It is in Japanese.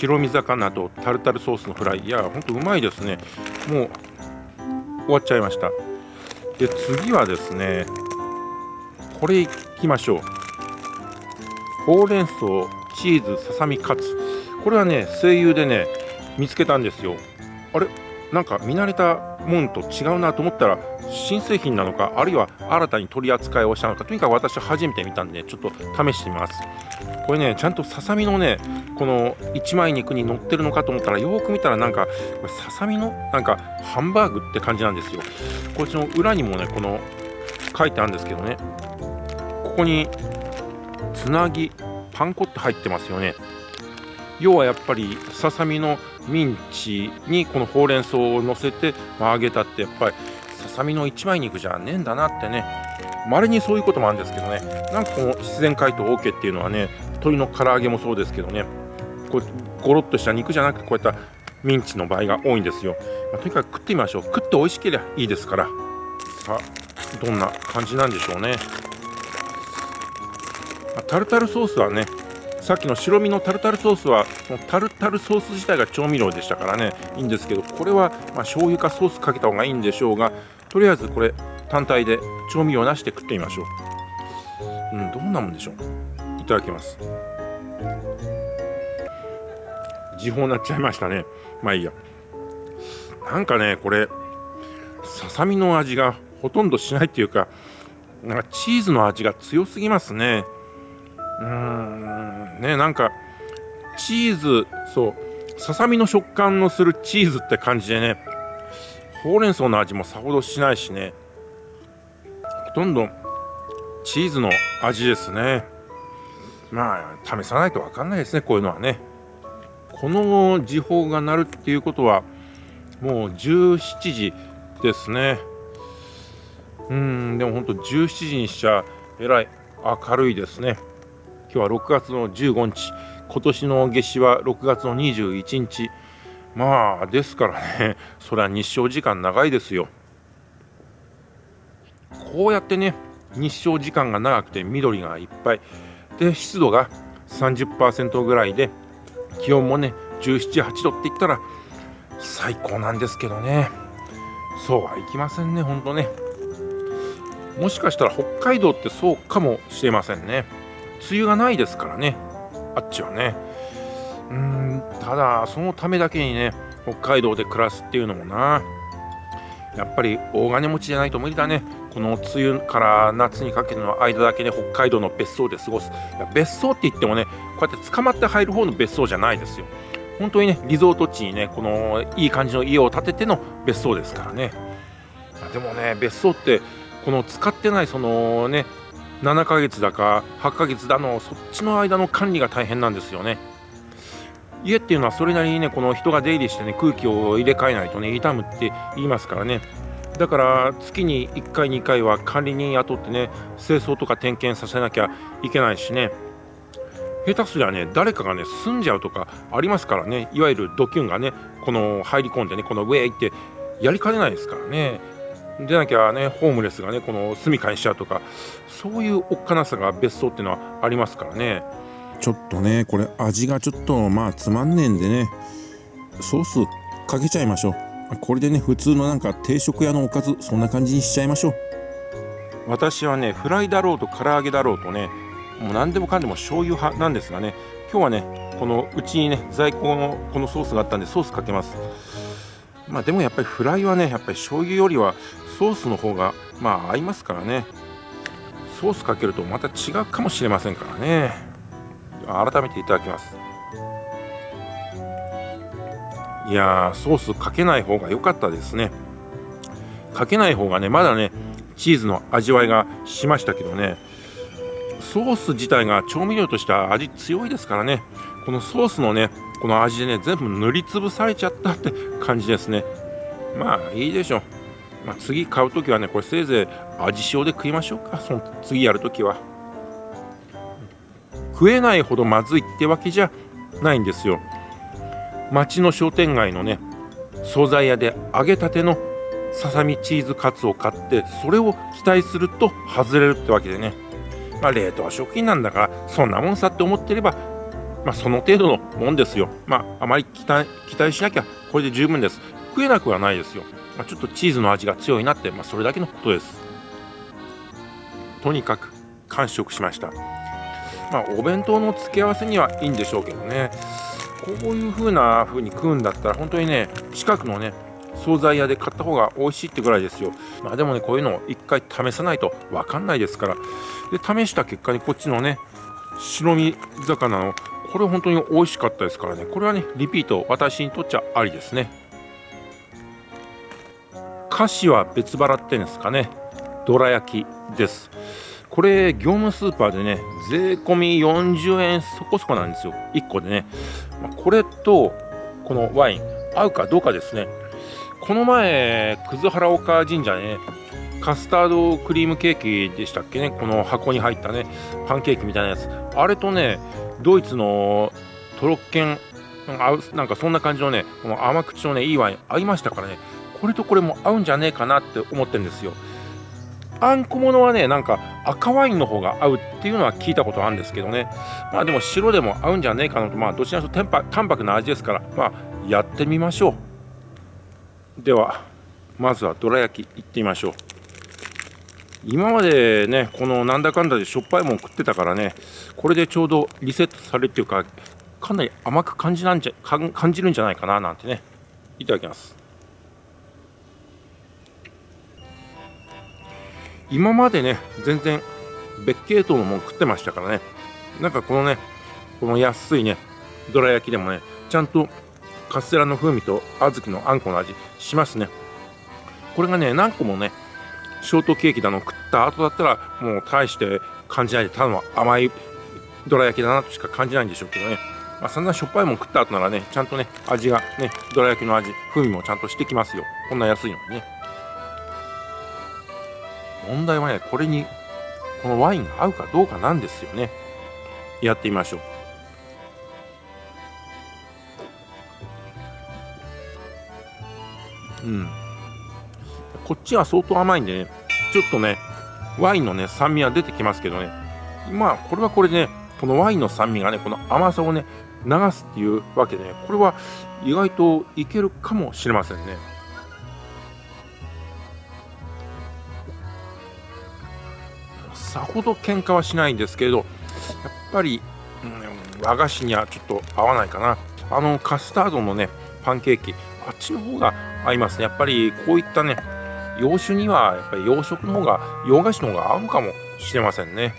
白身魚とタルタルソースのフライ。いやほんとうまいですね。もう終わっちゃいました。で次はですねこれいきましょう。ほうれん草チーズささみカツ。これはね声優でね見つけたんですよ。あれ？なんか見慣れたもんと違うなと思ったら新製品なのかあるいは新たに取り扱いをしたのかとにかく私初めて見たんでちょっと試してみます。これねちゃんとささみのねこの一枚肉に乗ってるのかと思ったらよく見たらなんかこれささみのなんかハンバーグって感じなんですよ。こっちの裏にもねこの書いてあるんですけどねここにつなぎパン粉って入ってますよね。要はやっぱりささみのミンチにこのほうれん草を乗せて、まあ、揚げたってやっぱりささみの一枚肉じゃねえんだなってね。まれにそういうこともあるんですけどね。なんかこの自然解凍 OK っていうのはね鶏の唐揚げもそうですけどね。こうゴロッとした肉じゃなくてこういったミンチの場合が多いんですよ、まあ、とにかく食ってみましょう。食って美味しければいいですから。さあどんな感じなんでしょうね、タルタルソースはねさっきの白身のタルタルソースはタルタルソース自体が調味料でしたからね。いいんですけどこれはまあ醤油かソースかけた方がいいんでしょうがとりあえずこれ単体で調味料なしで食ってみましょう。うんどんなもんでしょう？いただきます。時報なっちゃいましたね。まあいいや。なんかねこれささみの味がほとんどしないっていうかなんかチーズの味が強すぎますね。うん。ねなんかチーズそうささみの食感のするチーズって感じでねほうれん草の味もさほどしないしねほとんどチーズの味ですね。まあ試さないと分かんないですねこういうのはね。この時報が鳴るっていうことはもう17時ですね。うんでも本当17時にしちゃえらい明るいですね。今日は6月の15日。今年の夏至は6月の21日。まあですからね。それは日照時間長いですよ。こうやってね日照時間が長くて緑がいっぱい。で湿度が30%ぐらいで気温もね1718度って言ったら最高なんですけどね。そうはいきませんねほんとね。もしかしたら北海道ってそうかもしれませんね。梅雨がないですからね。あっちはね。うんただそのためだけにね北海道で暮らすっていうのもな。やっぱり大金持ちじゃないと無理だね。この梅雨から夏にかけての間だけね北海道の別荘で過ごす。いや別荘って言ってもねこうやって捕まって入る方の別荘じゃないですよ。本当にねリゾート地にねこのいい感じの家を建てての別荘ですからね。でもね別荘ってこの使ってないそのね7ヶ月だか8ヶ月だのそっちの間の管理が大変なんですよね。家っていうのはそれなりにねこの人が出入りしてね空気を入れ替えないとね傷むって言いますからね。だから月に1回2回は管理人雇ってね清掃とか点検させなきゃいけないしね。下手すりゃね誰かがね住んじゃうとかありますからね。いわゆるドキュンがねこの入り込んでねこの上へ行ってやりかねないですからね。でなきゃねホームレスがねこの住みかにしちゃうとかそういうおっかなさが別荘っていうのはありますからね。ちょっとねこれ味がちょっとまあつまんねえんでねソースかけちゃいましょう。これでね普通のなんか定食屋のおかずそんな感じにしちゃいましょう。私はねフライだろうと唐揚げだろうとねもう何でもかんでも醤油派なんですがね今日はねこのうちにね在庫のこのソースがあったんでソースかけます。まあでもやっぱりフライはねやっぱり醤油よりはソースの方がまあ合いますからね。ソースかけるとまた違うかもしれませんからね。改めていただきます。いやーソースかけない方が良かったですね。かけない方がねまだねチーズの味わいがしましたけどね。ソース自体が調味料としては味強いですからね。このソースのねこの味でね全部塗りつぶされちゃったって感じですね。まあいいでしょう、まあ、次買う時はねこれせいぜい味塩で食いましょうかその次やる時は食えないほどまずいってわけじゃないんですよ町の商店街のね惣菜屋で揚げたてのささみチーズカツを買ってそれを期待すると外れるってわけでねまあ冷凍食品なんだからそんなもんさって思ってればまあ、その程度のもんですよ。まあ、あまり期待期待しなきゃこれで十分です。食えなくはないですよ。ま、ちょっとチーズの味が強いなって、まあ、それだけのことです。とにかく完食しました。まあ、お弁当の付け合わせにはいいんでしょうけどね。こういう風な風に食うんだったら、本当にね、近くのね、惣菜屋で買った方が美味しいってぐらいですよ。まあでもね、こういうのを一回試さないと分かんないですから。で、試した結果にこっちのね、白身魚の、これ本当に美味しかったですからね、これはね、リピート、私にとっちゃありですね。菓子は別腹ってんですかね、どら焼きです。これ、業務スーパーでね、税込み40円そこそこなんですよ、1個でね。これと、このワイン、合うかどうかですね。この前、葛原岡神社ね、カスタードクリームケーキでしたっけね、この箱に入ったね、パンケーキみたいなやつ。あれとね、ドイツのトロッケン、なんかそんな感じのね、この甘口のね、いいワイン合いましたからね、これとこれも合うんじゃねえかなって思ってるんですよ。あんこものはね、なんか赤ワインの方が合うっていうのは聞いたことあるんですけどね。まあでも白でも合うんじゃねえかなと、まあどちらかというと淡白な味ですから、まあやってみましょう。では、まずはどら焼きいってみましょう。今までね、このなんだかんだでしょっぱいもん食ってたからね、これでちょうどリセットされるっていうか、かなり甘く感じなんじゃ感じるんじゃないかななんてね、いただきます。今までね、全然別系統のもん食ってましたからね、なんかこのね、この安いね、どら焼きでもね、ちゃんとカステラの風味と小豆のあんこの味しますね。これがね、何個もね、ショートケーキだの食った後だったら、もう大して感じないで、ただの甘いどら焼きだなとしか感じないんでしょうけどね。まあ、そんなしょっぱいもん食った後ならね、ちゃんとね、味がね、どら焼きの味、風味もちゃんとしてきますよ。こんな安いのにね。問題はね、これに、このワインが合うかどうかなんですよね。やってみましょう。うん。こっちは相当甘いんでね、ちょっとね、ワインのね、酸味は出てきますけどね、まあ、これはこれでね、このワインの酸味がね、この甘さをね、流すっていうわけでね、これは意外といけるかもしれませんね。さほど喧嘩はしないんですけれど、やっぱり、うん、和菓子にはちょっと合わないかな。あのカスタードのね、パンケーキ、あっちの方が合いますね。やっぱりこういったね、洋酒にはやっぱり洋食の方が、洋菓子の方が合うかもしれませんね。